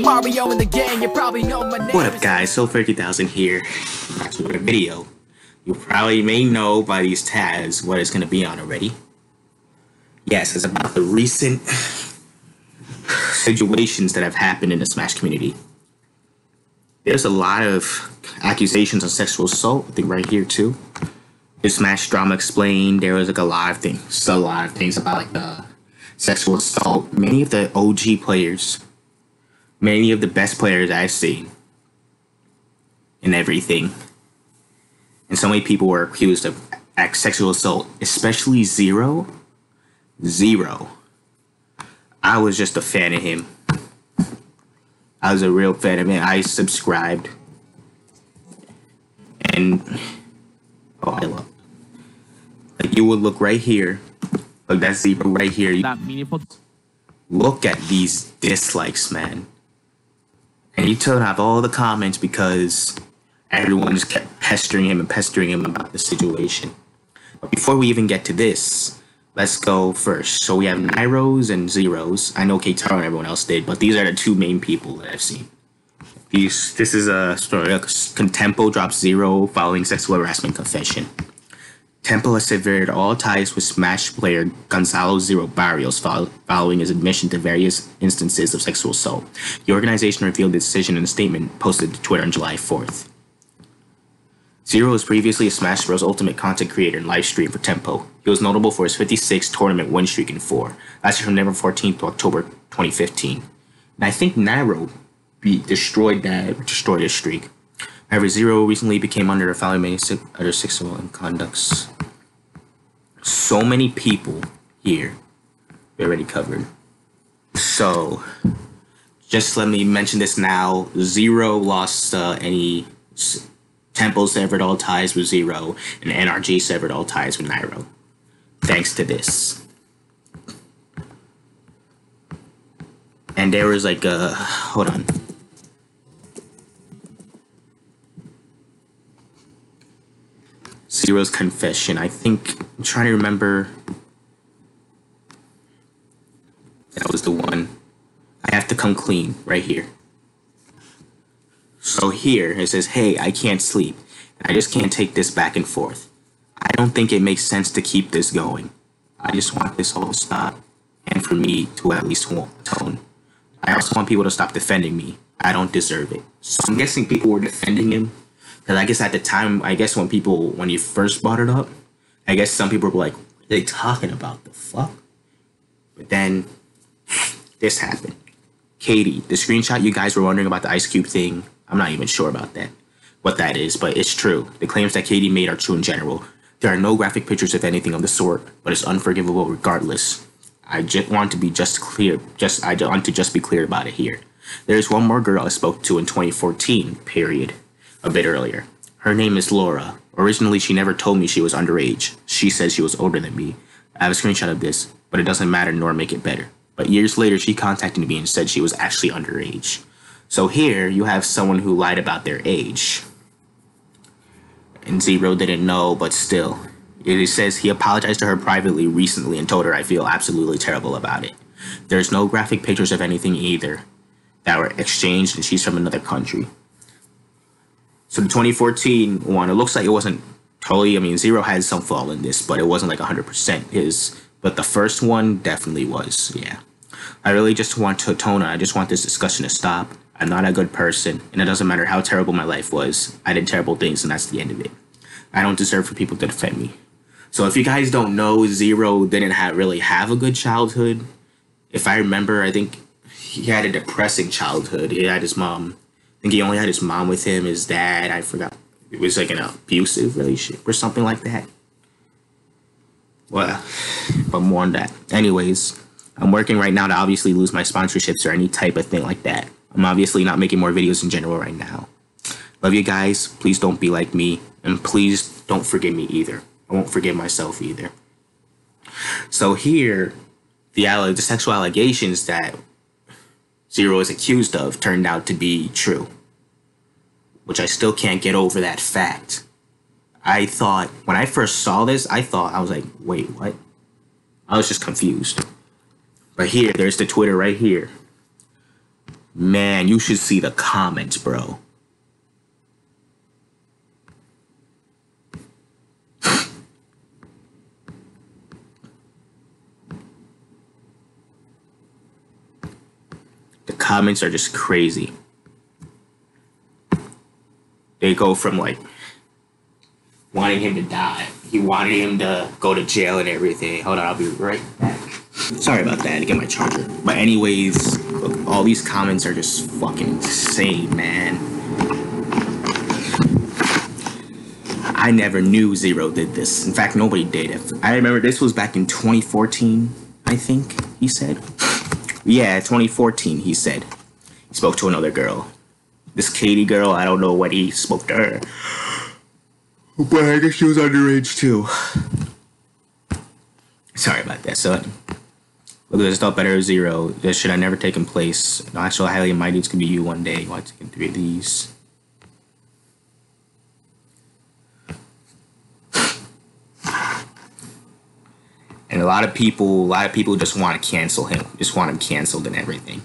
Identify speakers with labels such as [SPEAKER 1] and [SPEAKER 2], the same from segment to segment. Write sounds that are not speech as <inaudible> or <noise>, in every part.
[SPEAKER 1] Mario and the gang. You probably know my name.
[SPEAKER 2] What up, guys? So 30,000 here. Back to a video. You probably may know by these tags what it's going to be on already. Yes, it's about the recent <sighs> situations that have happened in the Smash community. There's a lot of accusations of sexual assault, I think right here too. The Smash drama explained, there was like a lot of things, a lot of things about like the sexual assault. Many of the OG players, many of the best players I've seen, and everything. And so many people were accused of sexual assault, especially Zero. Zero. I was just a fan of him. I was a real fan of him. I subscribed. And oh I love like you would look right here. Look that's zero right here.
[SPEAKER 3] Not meaningful.
[SPEAKER 2] look at these dislikes, man. And he turned off all the comments because everyone just kept pestering him and pestering him about the situation. But before we even get to this, let's go first. So we have Nairos and Zeros. I know Keitaro and everyone else did, but these are the two main people that I've seen. These, this is a story. Contempo drops Zero following sexual harassment confession. Tempo has severed all ties with Smash player Gonzalo Zero Barrios following his admission to various instances of sexual assault. The organization revealed the decision in a statement posted to Twitter on July 4th. Zero was previously a Smash Bros. Ultimate content creator and live stream for Tempo. He was notable for his 56 tournament win streak in 4, lasted from November 14th to October 2015. And I think Nairo beat, destroyed that, destroyed his streak. However, Zero recently became under the following many under other and conducts. So many people here we already covered. So, just let me mention this now. Zero lost uh, any s- Tempo severed all ties with Zero, and NRG severed all ties with Nairo. Thanks to this. And there was like a hold on. Zero's confession. I think I'm trying to remember. That was the one. I have to come clean right here. So here it says, "Hey, I can't sleep. I just can't take this back and forth. I don't think it makes sense to keep this going. I just want this all to stop, and for me to at least want tone. I also want people to stop defending me. I don't deserve it. So I'm guessing people were defending him because I guess at the time, I guess when people when you first brought it up, I guess some people were like, "What are they talking about? The fuck?" But then <sighs> this happened. Katie, the screenshot you guys were wondering about the Ice Cube thing, I'm not even sure about that, what that is, but it's true. The claims that Katie made are true in general. There are no graphic pictures of anything of the sort, but it's unforgivable regardless. I just want to be just clear, just I want to just be clear about it here. There's one more girl I spoke to in 2014, period, a bit earlier. Her name is Laura. Originally, she never told me she was underage. She said she was older than me. I have a screenshot of this, but it doesn't matter nor make it better. But years later, she contacted me and said she was actually underage. So here you have someone who lied about their age. And Zero didn't know, but still. It says he apologized to her privately recently and told her I feel absolutely terrible about it. There's no graphic pictures of anything either that were exchanged, and she's from another country. So the 2014 one, it looks like it wasn't totally. I mean, Zero had some fault in this, but it wasn't like 100% his. But the first one definitely was. Yeah. I really just want to tone it. I just want this discussion to stop. I'm not a good person, and it doesn't matter how terrible my life was. I did terrible things, and that's the end of it. I don't deserve for people to defend me. So if you guys don't know, Zero didn't have really have a good childhood. If I remember, I think he had a depressing childhood. He had his mom. Think he only had his mom with him. His dad, I forgot. It was like an abusive relationship or something like that. Well, but more on that. Anyways, I'm working right now to obviously lose my sponsorships or any type of thing like that. I'm obviously not making more videos in general right now. Love you guys. Please don't be like me. And please don't forgive me either. I won't forgive myself either. So here, the, the sexual allegations that Zero is accused of turned out to be true. Which I still can't get over that fact. I thought, when I first saw this, I thought, I was like, wait, what? I was just confused. But here, there's the Twitter right here. Man, you should see the comments, bro. The comments are just crazy. They go from like wanting him to die. He wanted him to go to jail and everything. Hold on, I'll be right back. Sorry about that. I get my charger. But anyways, look, all these comments are just fucking insane, man. I never knew Zero did this. In fact, nobody did. If I remember this was back in 2014, I think he said. Yeah, 2014, he said. He spoke to another girl. This Katie girl, I don't know what he spoke to her. But I guess she was underage too. Sorry about that, son. Look at this thought better zero. This should have never taken place. No actual highly mighty could be you one day. Why taking three of these? And a lot of people, a lot of people just want to cancel him, just want him canceled and everything.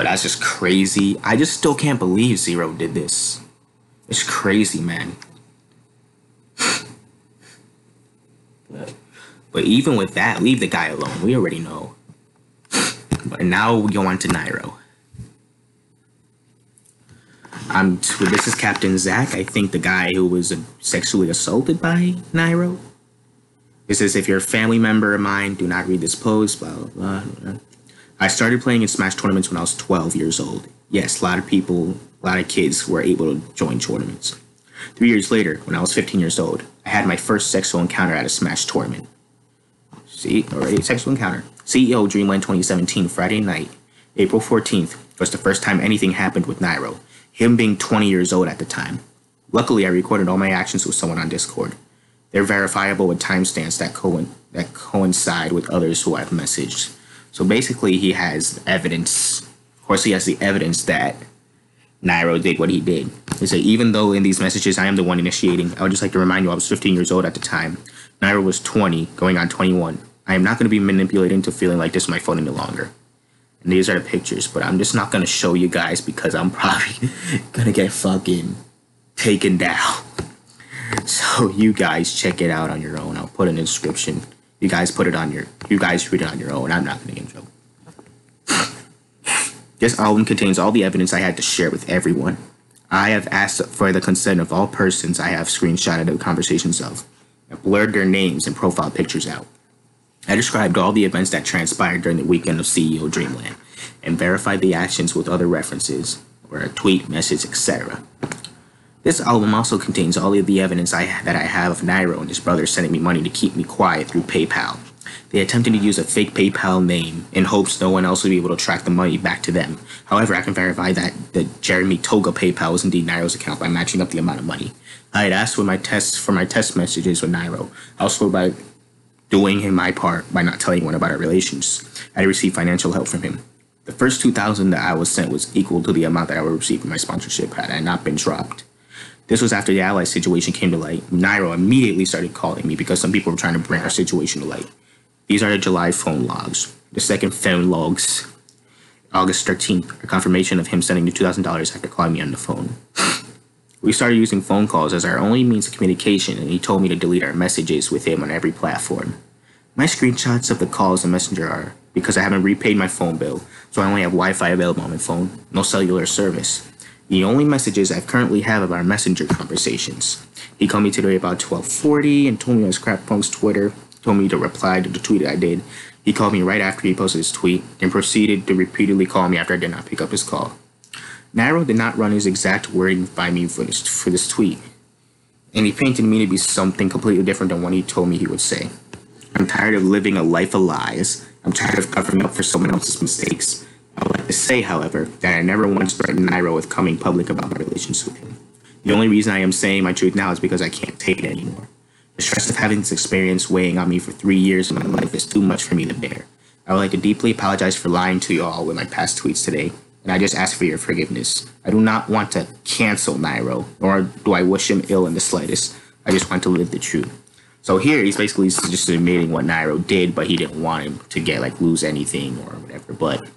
[SPEAKER 2] But that's just crazy. I just still can't believe Zero did this. It's crazy, man. but, even with that, leave the guy alone. We already know. But now we go on to Nairo. I'm. This is Captain Zach. I think the guy who was sexually assaulted by Nairo. This is if you're a family member of mine, do not read this post, blah, blah, blah. I started playing in Smash tournaments when I was 12 years old. Yes, a lot of people, a lot of kids were able to join tournaments. Three years later, when I was 15 years old, I had my first sexual encounter at a Smash tournament. See, already sexual encounter. CEO Dreamland 2017, Friday night, April 14th, was the first time anything happened with Nairo, him being 20 years old at the time. Luckily, I recorded all my actions with someone on Discord. They're verifiable with timestamps that, co- that coincide with others who I've messaged. So basically, he has evidence. Of course, he has the evidence that Nairo did what he did. He said, even though in these messages I am the one initiating, I would just like to remind you I was 15 years old at the time. Nairo was 20, going on 21. I am not going to be manipulated into feeling like this is my phone any longer. And these are the pictures, but I'm just not going to show you guys because I'm <laughs> probably going to get fucking taken down. <laughs> So you guys check it out on your own. I'll put an description. You guys put it on your. You guys read it on your own. I'm not gonna get in trouble. This album contains all the evidence I had to share with everyone. I have asked for the consent of all persons I have screenshotted the conversations of. I blurred their names and profile pictures out. I described all the events that transpired during the weekend of CEO Dreamland and verified the actions with other references, or a tweet, message, etc. This album also contains all of the evidence I, that I have of Nairo and his brother sending me money to keep me quiet through PayPal. They attempted to use a fake PayPal name in hopes no one else would be able to track the money back to them. However, I can verify that the Jeremy Toga PayPal was indeed Nairo's account by matching up the amount of money. I had asked for my tests for my test messages with Nairo, also by doing in my part by not telling anyone about our relations. I received financial help from him. The first 2000 that I was sent was equal to the amount that I would receive from my sponsorship had I not been dropped. This was after the ally situation came to light. Nairo immediately started calling me because some people were trying to bring our situation to light. These are the July phone logs. The second phone logs, August 13th, a confirmation of him sending the $2,000 after calling me on the phone. We started using phone calls as our only means of communication, and he told me to delete our messages with him on every platform. My screenshots of the calls and messenger are because I haven't repaid my phone bill, so I only have Wi Fi available on my phone, no cellular service. The only messages I currently have of our messenger conversations. He called me today about 1240 and told me on Scrap Punk's Twitter, told me to reply to the tweet I did. He called me right after he posted his tweet and proceeded to repeatedly call me after I did not pick up his call. Nairo did not run his exact wording by me for this, for this tweet, and he painted me to be something completely different than what he told me he would say. I'm tired of living a life of lies. I'm tired of covering up for someone else's mistakes. I would like to say, however, that I never once threatened Nairo with coming public about my relations with him. The only reason I am saying my truth now is because I can't take it anymore. The stress of having this experience weighing on me for three years of my life is too much for me to bear. I would like to deeply apologize for lying to you all with my past tweets today, and I just ask for your forgiveness. I do not want to cancel Nairo, nor do I wish him ill in the slightest. I just want to live the truth. So here he's basically just admitting what Nairo did, but he didn't want him to get like lose anything or whatever. But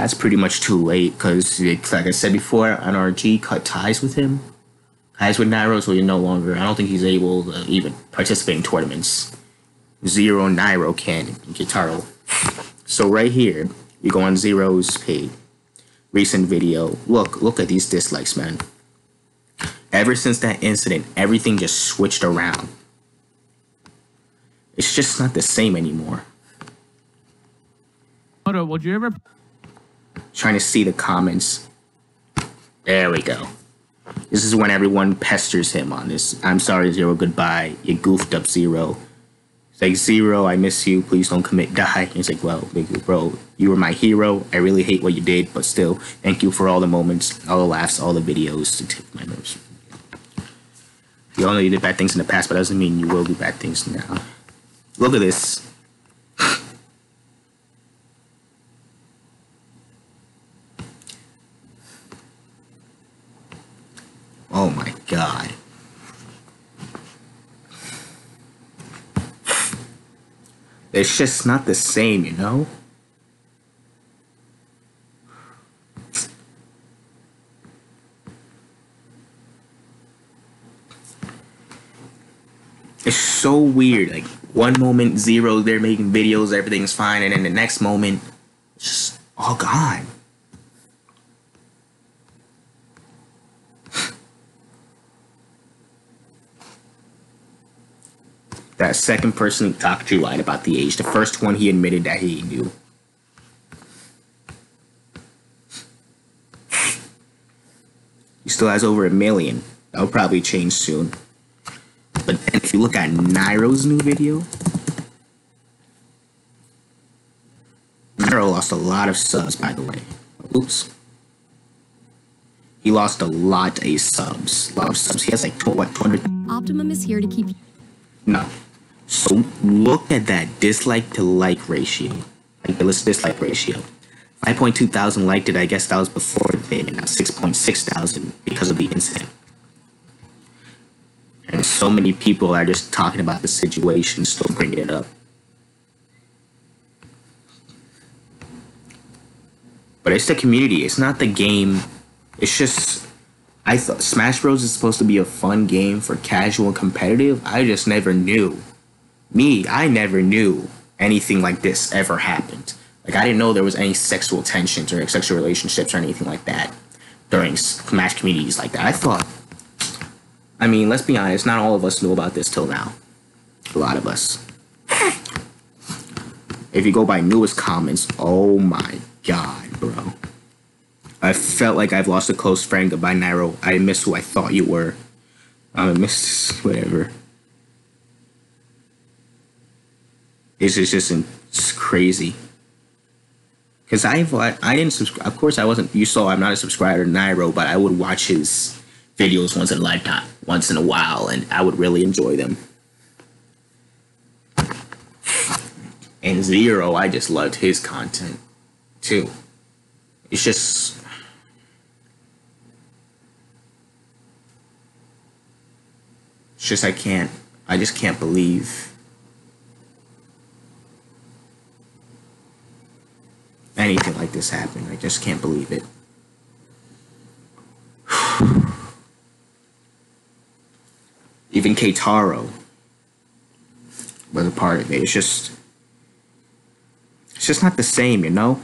[SPEAKER 2] that's pretty much too late because, like I said before, NRG cut ties with him, ties with Nairo, so he no longer. I don't think he's able to even participate in tournaments. Zero Nairo can in Keitaro. So right here, you go on Zero's page, recent video. Look, look at these dislikes, man. Ever since that incident, everything just switched around. It's just not the same anymore.
[SPEAKER 3] Would you ever
[SPEAKER 2] Trying to see the comments. There we go. This is when everyone pesters him on this. I'm sorry, Zero. Goodbye. You goofed up, Zero. It's like Zero. I miss you. Please don't commit die. It's like, well, bro, you were my hero. I really hate what you did, but still, thank you for all the moments, all the laughs, all the videos to tip my nerves. You only did bad things in the past, but that doesn't mean you will do bad things now. Look at this. Oh my god. It's just not the same, you know? It's so weird. Like, one moment, zero, they're making videos, everything's fine, and then the next moment, just all gone. That second person talked to lied about the age. The first one he admitted that he knew. He still has over a million. That'll probably change soon. But then if you look at Nairo's new video, Nairo lost a lot of subs, by the way. Oops. He lost a lot of subs. A lot of subs. He has like, what, 200?
[SPEAKER 4] Optimum is here to keep
[SPEAKER 2] No. So look at that dislike to like ratio. Like the dislike ratio. 5.2 thousand liked it. I guess that was before the. Now 6.6 thousand because of the incident. And so many people are just talking about the situation, still bringing it up. But it's the community. It's not the game. It's just I thought Smash Bros is supposed to be a fun game for casual competitive. I just never knew. Me, I never knew anything like this ever happened. Like I didn't know there was any sexual tensions or sexual relationships or anything like that during Smash communities like that. I thought. I mean, let's be honest. Not all of us knew about this till now. A lot of us. If you go by newest comments, oh my god, bro. I felt like I've lost a close friend. Goodbye, Nairo. I miss who I thought you were. I miss whatever. It's just, just it's crazy. Cause I've I, I didn't subscribe. Of course, I wasn't. You saw I'm not a subscriber to Nairo, but I would watch his videos once in a lifetime, once in a while, and I would really enjoy them. And Zero, I just loved his content too. It's just It's just I can't I just can't believe anything like this happened. I just can't believe it. <sighs> Even Keitaro was a part of it. It's just it's just not the same, you know?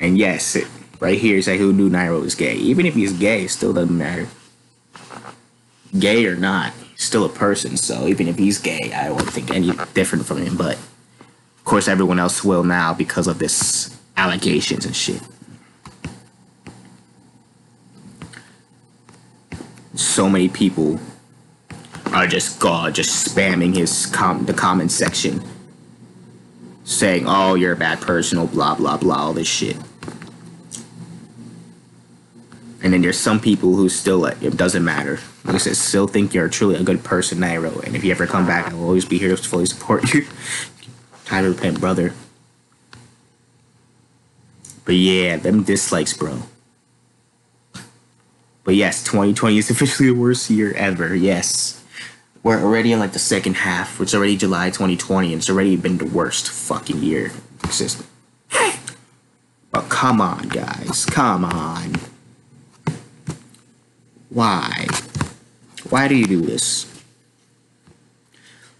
[SPEAKER 2] And yes, it, right here is like who knew Nairo was gay. Even if he's gay, it still doesn't matter. Gay or not, he's still a person. So even if he's gay, I won't think any different from him. But of course, everyone else will now because of this allegations and shit. So many people are just God, just spamming his com- the comment section, saying, "Oh, you're a bad person," oh, blah blah blah, all this shit. And then there's some people who still like it doesn't matter. Like I said, still think you're truly a good person, Nairo. And if you ever come back, I will always be here to fully support you. <laughs> Time to repent, brother. But yeah, them dislikes, bro. But yes, 2020 is officially the worst year ever. Yes. We're already in like the second half, is already July 2020, and it's already been the worst fucking year. system. <sighs> But come on, guys, come on. Why? Why do you do this?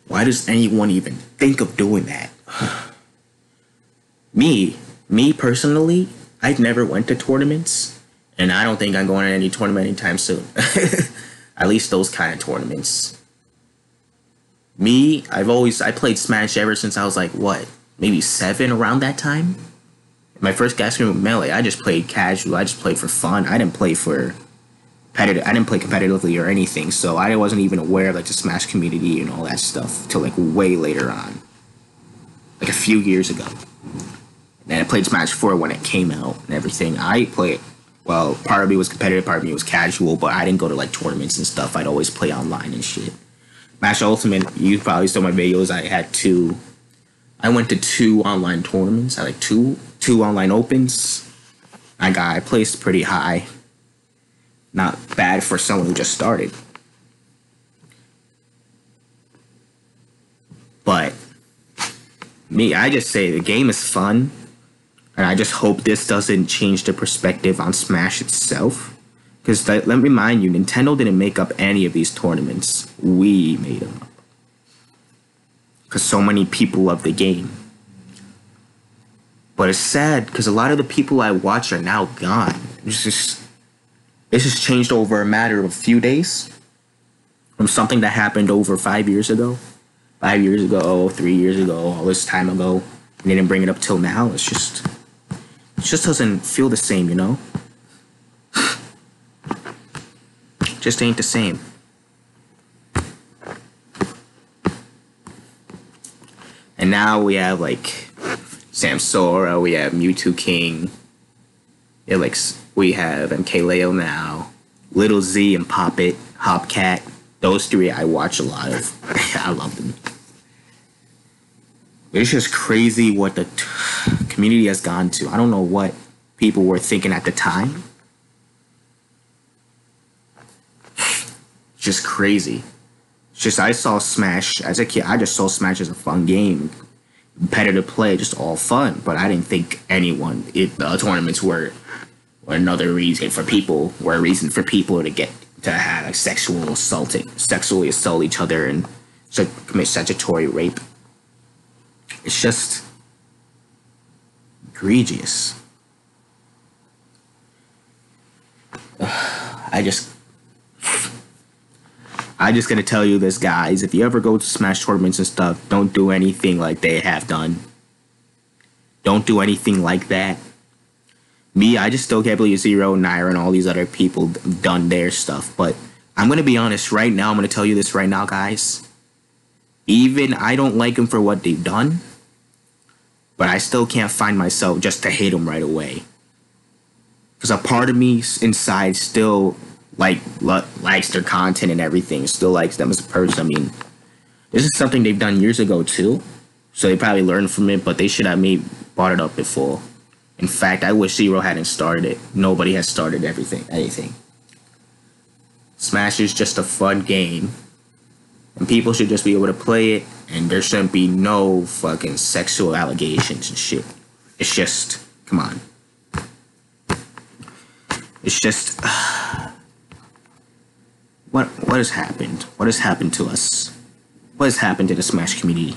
[SPEAKER 2] Why does anyone even think of doing that? <sighs> me, me personally, I've never went to tournaments, and I don't think I'm going to any tournament anytime soon. <laughs> At least those kind of tournaments. Me, I've always I played Smash ever since I was like what, maybe seven around that time. My first gas game with Melee, I just played casual. I just played for fun. I didn't play for competitive. I didn't play competitively or anything, so I wasn't even aware of like the Smash community and all that stuff till like way later on, like a few years ago. And I played Smash 4 when it came out and everything. I played. Well, part of me was competitive, part of me was casual, but I didn't go to like tournaments and stuff. I'd always play online and shit. Smash Ultimate, you probably saw my videos. I had two. I went to two online tournaments. I like two two online opens. I got I placed pretty high. Not bad for someone who just started. But me, I just say the game is fun. And I just hope this doesn't change the perspective on Smash itself. Because let me remind you, Nintendo didn't make up any of these tournaments. We made them up. Because so many people love the game. But it's sad because a lot of the people I watch are now gone. It's just, it's just changed over a matter of a few days from something that happened over five years ago, five years ago, three years ago, all this time ago. And they didn't bring it up till now. It's just, it just doesn't feel the same, you know? <sighs> just ain't the same. And now we have like Samsora, we have Mew2King. Yeah, like we have MKLeo now, Little Z and Poppet, Hopcat. Those three I watch a lot of. <laughs> I love them. It's just crazy what the t- community has gone to. I don't know what people were thinking at the time. just crazy. Just I saw Smash as a kid. I just saw Smash as a fun game, competitive play, just all fun. But I didn't think anyone it, the tournaments were, were another reason for people were a reason for people to get to have like sexual assaulting, sexually assault each other and commit statutory rape. It's just egregious. <sighs> I just <sighs> I just gotta tell you this, guys. If you ever go to Smash tournaments and stuff, don't do anything like they have done. Don't do anything like that. Me, I just still can't believe Zero, Nairo, and all these other people done their stuff. But I'm gonna be honest right now. I'm gonna tell you this right now, guys. Even I don't like them for what they've done, but I still can't find myself just to hate them right away. Because a part of me inside still like likes their content and everything, still likes them as a person. I mean, this is something they've done years ago too, so they probably learned from it. But they should have made brought it up before. In fact, I wish Zero hadn't started it. Nobody has started everything, anything. Smash is just a fun game, and people should just be able to play it, and there shouldn't be no fucking sexual allegations and shit. It's just, come on. It's just. <sighs> What what has happened? What has happened to us? What has happened to the Smash community?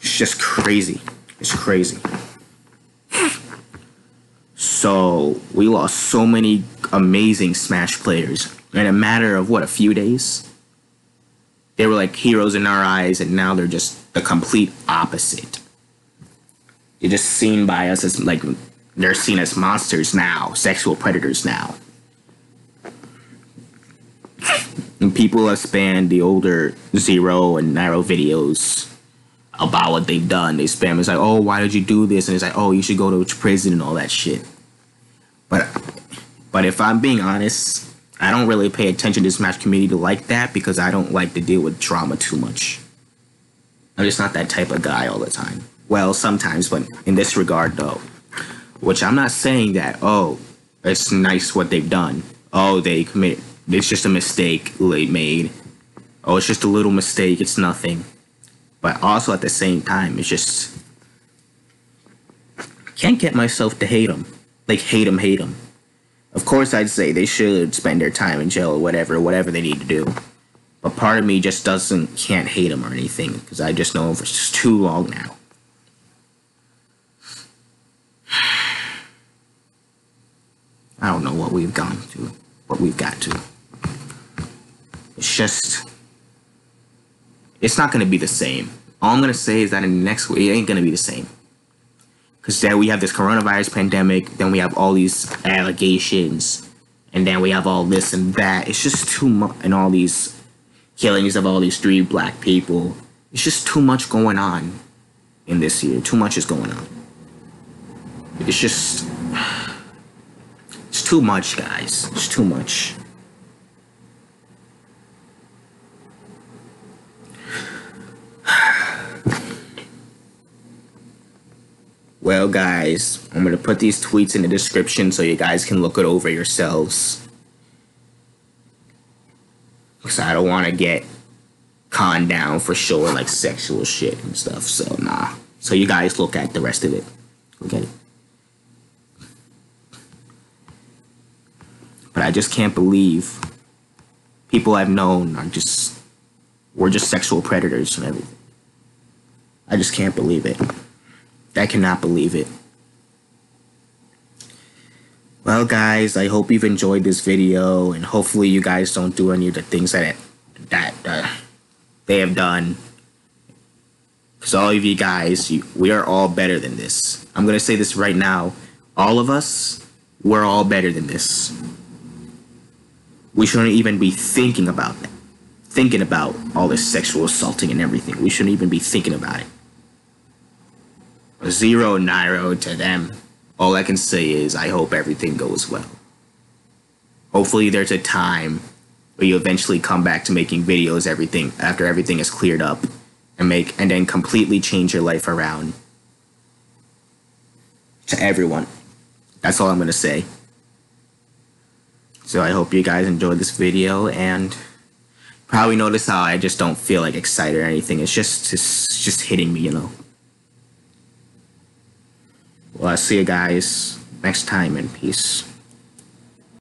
[SPEAKER 2] It's just crazy. It's crazy. So we lost so many amazing Smash players in a matter of what a few days. They were like heroes in our eyes, and now they're just the complete opposite. They're just seen by us as like they're seen as monsters now, sexual predators now. And people have spanned the older Zero and Nairo videos about what they've done. They spam it's like, oh, why did you do this? And it's like, oh, you should go to prison and all that shit. But but if I'm being honest, I don't really pay attention to Smash community to like that because I don't like to deal with drama too much. I'm just not that type of guy all the time. Well, sometimes, but in this regard though. Which I'm not saying that, oh, it's nice what they've done. Oh, they commit it's just a mistake they made. Oh, it's just a little mistake. It's nothing. but also at the same time, it's just can't get myself to hate them, like hate them, hate them. Of course, I'd say they should spend their time in jail or whatever, whatever they need to do. But part of me just doesn't can't hate them or anything because I just know for just too long now. <sighs> I don't know what we've gone to, what we've got to. It's just, it's not going to be the same. All I'm going to say is that in the next week, it ain't going to be the same. Because then we have this coronavirus pandemic, then we have all these allegations, and then we have all this and that. It's just too much, and all these killings of all these three black people. It's just too much going on in this year. Too much is going on. It's just, <sighs> it's too much, guys. It's too much. Well, guys, I'm going to put these tweets in the description so you guys can look it over yourselves. Because I don't want to get conned down for sure, like sexual shit and stuff. So, nah. So, you guys look at the rest of it. Okay? But I just can't believe people I've known are just, we're just sexual predators and everything. I just can't believe it. I cannot believe it. Well, guys, I hope you've enjoyed this video, and hopefully you guys don't do any of the things that that uh, they have done. Because all of you guys, you, we are all better than this. I'm gonna say this right now. All of us, we're all better than this. We shouldn't even be thinking about that. Thinking about all this sexual assaulting and everything. We shouldn't even be thinking about it zero nairo to them. All I can say is I hope everything goes well. Hopefully there's a time where you eventually come back to making videos everything after everything is cleared up and make and then completely change your life around to everyone. That's all I'm gonna say. So I hope you guys enjoyed this video and probably notice how I just don't feel like excited or anything. It's just it's just hitting me, you know. Well, I'll see you guys next time in peace.